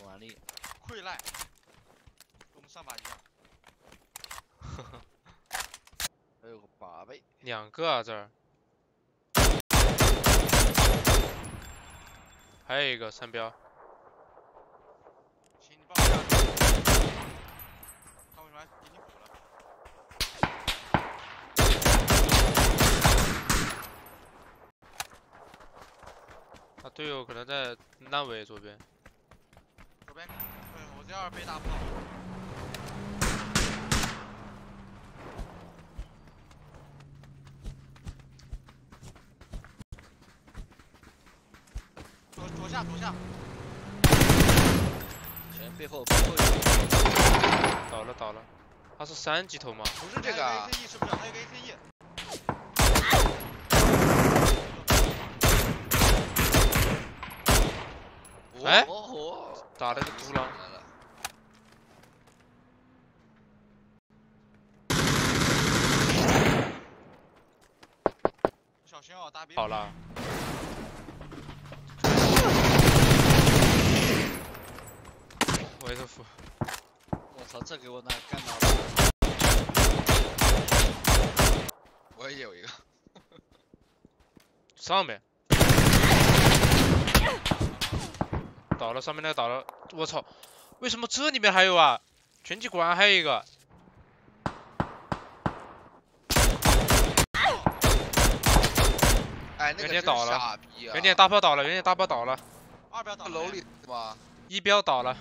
手腕力，溃烂，跟我们上把一样。还有个八倍，两个啊这儿，还有一个三标，行，你帮我下。他为什么给你补了？他队友可能在烂尾左边，左边，对，我这二被大炮。左左下左下，前背后背后有倒了倒了，他是三级头吗？不是这个啊，A C E 是不是？还有个 A C E。哎个，哦哦，打了个独狼，小心哦，大兵。好了，我也是服，我操，这给我那干到了，我也有一个，上面。倒了，上面那个倒了，我操，为什么这里面还有啊？拳击馆还有一个，哎，那个真原点倒了傻逼啊！原点大炮倒了，原点大炮倒了，二标倒了。楼里吗？一标倒了。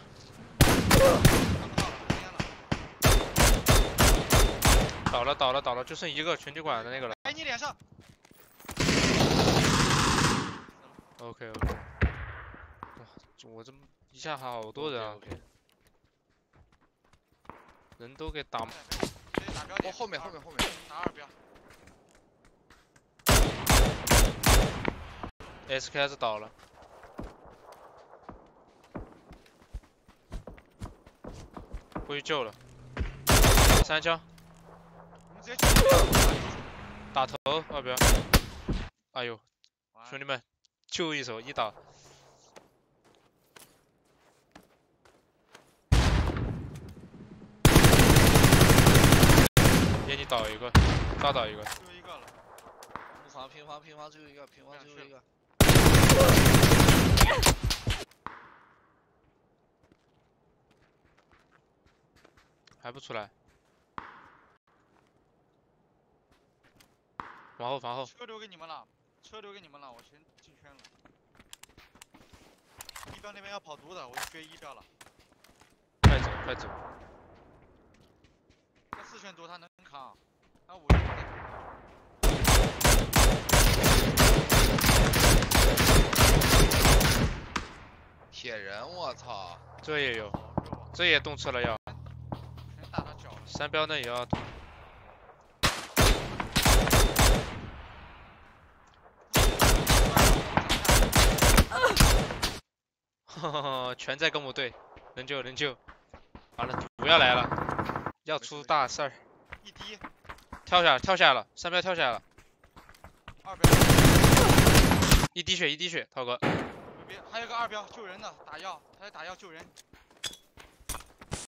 倒了倒了倒了，就剩一个拳击馆的那个了。哎，你脸上。我这么一下好多人啊。人都给打直接打标哦，后面后面后面，打二标。SKS 倒了，过去救了，三枪。我们直接。打头二标，哎呦，兄弟们，救一手一打，你倒一个，大倒一个，最后一个了。平房平房平房最后一个，平房最后一个，还不出来，往后防后，车留给你们了，车留给你们了，我先进圈了。一标那边要跑毒的，我就约一标了。快走快走，那四圈毒他能扛，那五铁人，我操！这也有，这也动车了要，全打到脚了。三标那也要动，哈哈哈，全在跟我对，能救能救，完了毒要来了，要出大事儿，一滴，跳下来跳下来了，三标跳下来了，二标，一滴血一滴血，涛哥，右边还有个二标救人的，打药，他在打药救人。